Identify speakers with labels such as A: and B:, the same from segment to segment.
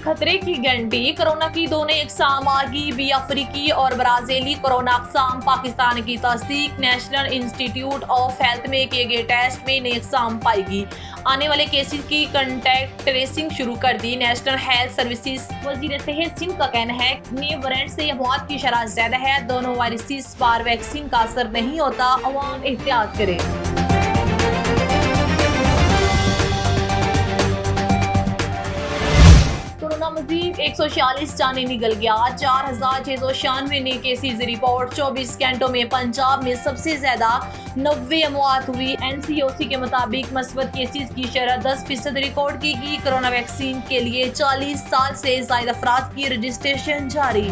A: खतरे की घंटी कोरोना की दोनों इकसाम आगी भी अफ्रीकी और ब्राजीली कोरोना अकसाम, पाकिस्तान की तस्दीक, नेशनल इंस्टीट्यूट ऑफ़ हेल्थ में किए गए टेस्ट में नई इकसाम पाएगी। आने वाले केसेस की कंटेक्ट ट्रेसिंग शुरू कर दी नेशनल हेल्थ सर्विसेज़ वज़ीर सेहत सिंह का कहना है नए वारंट से मौत की शरह ज़्यादा है, दोनों वायरसेस पर वैक्सीन का असर नहीं होता, अवाम एहतियात करें। कोरोना मजीद, एक सौ छियालीस जाने निकल गया। चार हज़ार छह सौ छियानवे नए केसेज रिपोर्ट। चौबीस घंटों में पंजाब में सबसे ज़्यादा नब्बे अमवात हुई। एन सी ओ सी के मुताबिक मस्बत केसेज की शरह दस फ़ीसद रिकॉर्ड की गई। कोरोना वैक्सीन के लिए चालीस साल से ज़्यादा अफराद की रजिस्ट्रेशन जारी।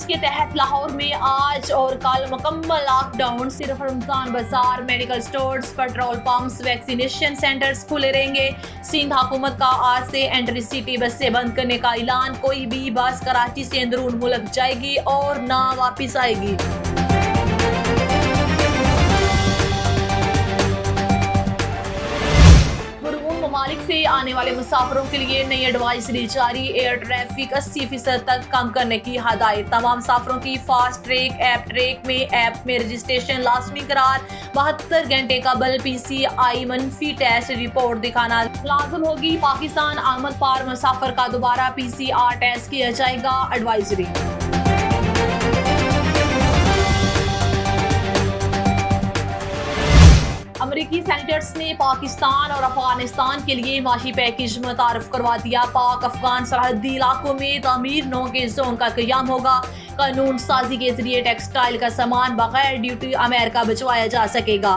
A: बीस के तहत लाहौर में आज और कल मुकम्मल लॉकडाउन सिर्फ़ रमज़ान बाज़ार medical stores petrol pumps vaccination centres खुले रहेंगे। सिंध हुकूमत का आज से एंट्री सिटी बसें बंद करने का ऐलान। कोई भी बस कराची से अंदरून मुल्क जाएगी और ना वापस आएगी। ममालिक से आने वाले मुसाफरों के लिए नई एडवाइजरी जारी एयर ट्रैफ़िक अस्सी फ़ीसद तक कम करने की हदायत। तमाम मुसाफरों की फास्ट ट्रैक ऐप ट्रैक में ऐप में रजिस्ट्रेशन लाजमी करार, बहत्तर घंटे कबल पी सी आई मनफी टेस्ट रिपोर्ट दिखाना लाजम होगी। पाकिस्तान आमद पार मुसाफर का दोबारा पी सी आर टेस्ट किया जाएगा। एडवाइजरी अमरीकी सेनेटर्स ने पाकिस्तान और अफ़गानिस्तान के लिए माशी पैकेज मुतारफ करवा दिया। पाक, अफगान सरहदी इलाकों में तमीर नौ के जोन का क्याम होगा। कानून साजी के ज़रिए टेक्सटाइल का सामान बगैर ड्यूटी अमेरिका बचवाया जा सकेगा।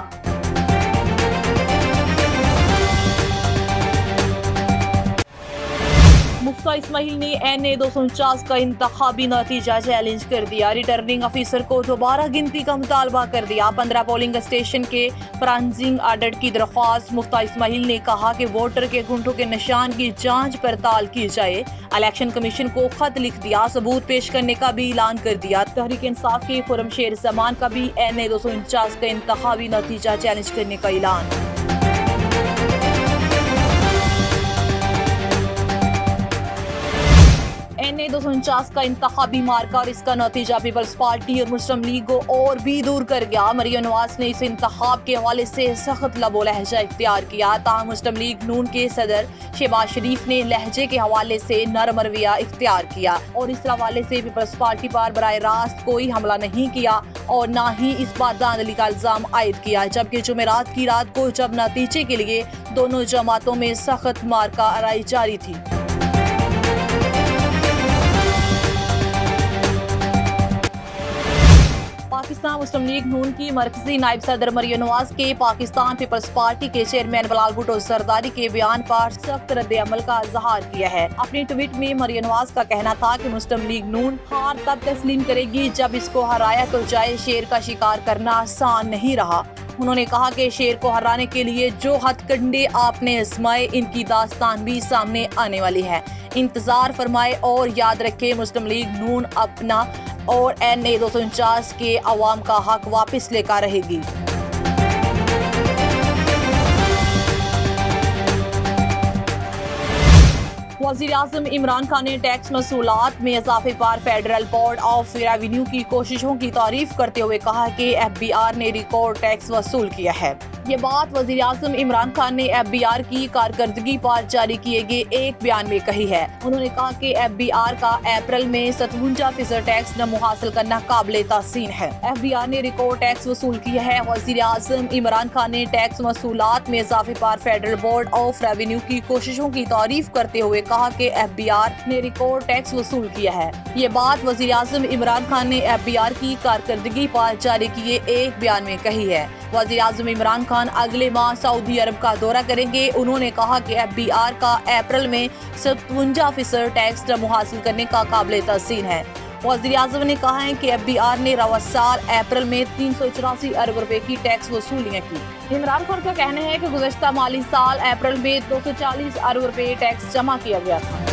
A: मुफ्ता इसमाइल ने एन ए दो सौ उनचास का इंतबी नतीजा चैलेंज कर दिया। रिटर्निंग ऑफिसर को दोबारा गिनती का मुतालबा कर दिया। पंद्रह पोलिंग स्टेशन के फ्रांसिंग आर्डर की दरख्वास्त। मुफ्ता इसमाइल ने कहा कि वोटर के घुंटों के निशान की जाँच पड़ताल की जाए। इलेक्शन कमीशन को खत लिख दिया। सबूत पेश करने का भी ऐलान कर दिया। तहरीक इंसाफ के खुरम शेर जमान का भी एन ए दो सौ उनचास का इंतबी नतीजा चैलेंज करने का ऐलान। एन ए दो सौ उनचास का इंतबी मार्का और इसका नतीजा पीपल्स पार्टी और मुस्लिम लीग को और भी दूर कर गया। मरियम नवाज़ ने इस इंतब के हवाले से सख्त लबो लहजा इख्तियार किया। ताहम मुस्लिम लीग नून के सदर शहबाज शरीफ ने लहजे के हवाले से नरम रविया इख्तियार किया और इस हवाले से पीपल्स पार्टी पर बर रास्त कोई हमला नहीं किया और ना ही इस बार धांधली का इल्ज़ाम आयद किया, जबकि जुमेरात की रात को जब नतीजे के लिए दोनों जमातों में सख्त मार्का आरई जारी थी। पाकिस्तान मुस्लिम लीग नून की मरकजी नायब सदर मरियम नवाज़ के पाकिस्तान पीपल्स पार्टी के चेयरमैन बलाल भुटो सरदारी के बयान पर सख्त रद्द अमल का इजहार किया है। अपनी ट्वीट में मरियम नवाज़ का कहना था कि मुस्लिम लीग नून हार तब तस्लीम करेगी जब इसको हराया तो जाए शेर का शिकार करना आसान नहीं रहा। उन्होंने कहा कि शेर को हराने के लिए जो हथकंडे आपने आजमाए इनकी दास्तान भी सामने आने वाली है। इंतज़ार फरमाए और याद रखे, मुस्लिम लीग नून अपना और एन ए दो सौ उनचास के आवाम का हक वापस लेकर रहेगी। वज़ीर अजम इमरान खान ने टैक्स मसूलत में इजाफे पर फेडरल बोर्ड ऑफ़ रेवेन्यू की कोशिशों की तारीफ़ करते हुए कहा कि एफ़ बी आर ने रिकॉर्ड टैक्स वसूल किया है। ये बात वजी अजम इमरान खान ने एफ़ बी आर की कारकर्दगी पर जारी किए गए एक बयान में कही है। उन्होंने कहा कि एफ़ बी आर का अप्रैल में सतवंजा फ़ीसद टैक्स नमो हासिल करना काबिल तहसीन है। एफ़ बी आर ने रिकॉर्ड टैक्स वसूल किया है। वजी अजम इमरान खान ने टैक्स वसूलात में इजाफे पर फेडरल बोर्ड ऑफ़ रेवेन्यू की कोशिशों की तारीफ़ करते हुए कहा कि एफ़ बी आर ने रिकॉर्ड टैक्स वसूल किया है। ये बात वजी अजम इमरान खान ने एफ़ बी आर की कारकर्दगी पर जारी किए एक बयान में कही है। वजी अजम इमरान खान अगले माह सऊदी अरब का दौरा करेंगे। उन्होंने कहा कि एफ़ बी आर का अप्रैल में सतवंजा फ़ीसद टैक्स जमू हासिल करने का काबिल तहसीन है। वजी अजम ने कहा है कि एफ़ बी आर ने रवा साल अप्रैल में तीन सौ चौरासी अरब रुपए की टैक्स वसूलियाँ की। इमरान खान का कहना है कि गुजशत माली साल अप्रैल में दो सौ चालीस अरब रुपए टैक्स जमा किया गया था।